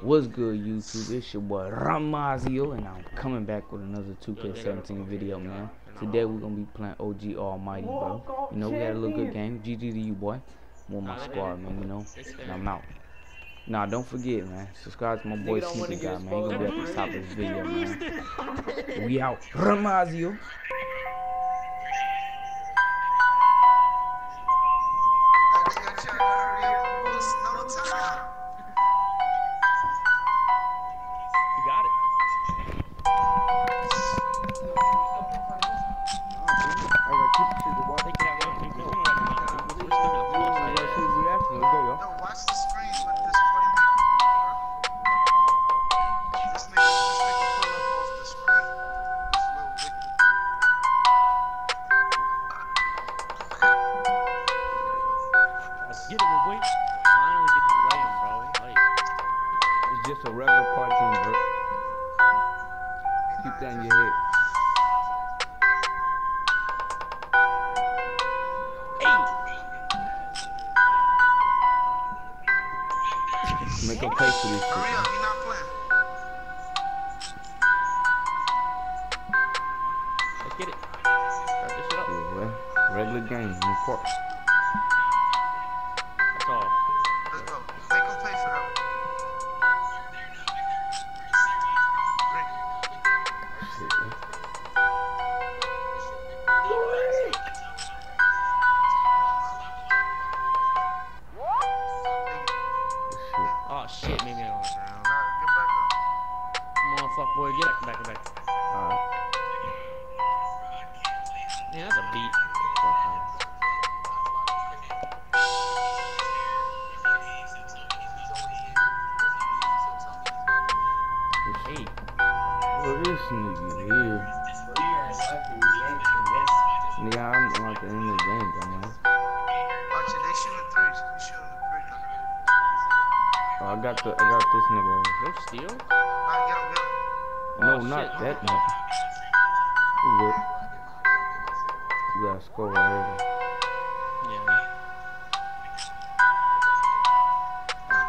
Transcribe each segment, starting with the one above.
What's good, YouTube? It's your boy Ramazio, and I'm coming back with another 2K17 video, man. Today we're gonna be playing OG Almighty, bro. You know, we had a little good game. GG to you, boy. More my squad, man. You know, and I'm out. Nah, don't forget, man. Subscribe to my boy Sneaker God, man. He gonna be at the top of this video, man. We out. Ramazio. Just a regular party team, bro. Keep that in your head. Make a pay for this shit. Hurry up, you're not playing. Let's get it. Start this shit up. Yeah, regular game, no part. Shit, maybe on the ground. Alright, get back up. Come on, fuck boy, get back, back, back. Alright. Yeah, that's a beat. Hey, Well, this nigga here. Nigga, I'm like the end of the game, dumbass. I got the, I got this nigga. no steal? Alright, get him, get him. No, Oh, not shit. that nigga. We good. We gotta score right here. Yeah.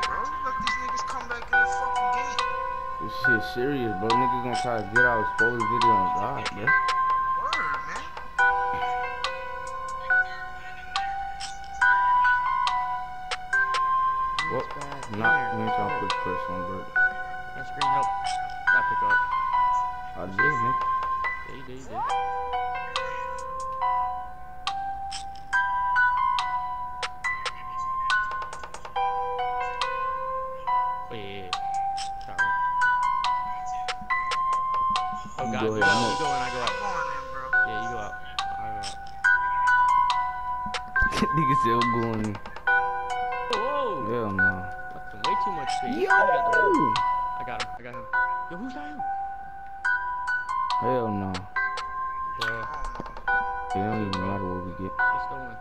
Bro, let these niggas come back in the fucking game. This shit serious, bro. Niggas gonna try to get out spoil this video on God, bro. Well, Back not, we here. ain't trying to put pressure on Bert. That screen help. Got pick up. I did, nigga. Yeah, you did, you did. Oh. Got one. Oh, God. go ahead, go, I'm you go and I go out. going bro. Yeah, you go out. I go out. nigga still going in. Hell no. Left him way too much space. Yo! I got. I got him. I got him. Yo, who's got him? Hell no. Bruh. It don't even matter what we get. It's stolen.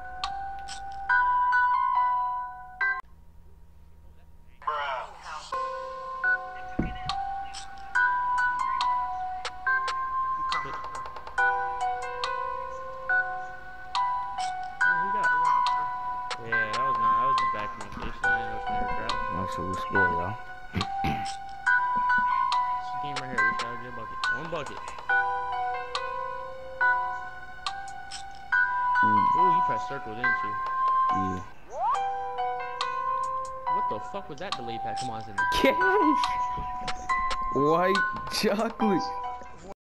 You sure we score, y'all. This game right here. We gotta get a bucket. One bucket. Ooh, Ooh, you pressed circle, didn't you? yeah. What the fuck was that delay pack? Come on, it's in there. Cash! White chocolate.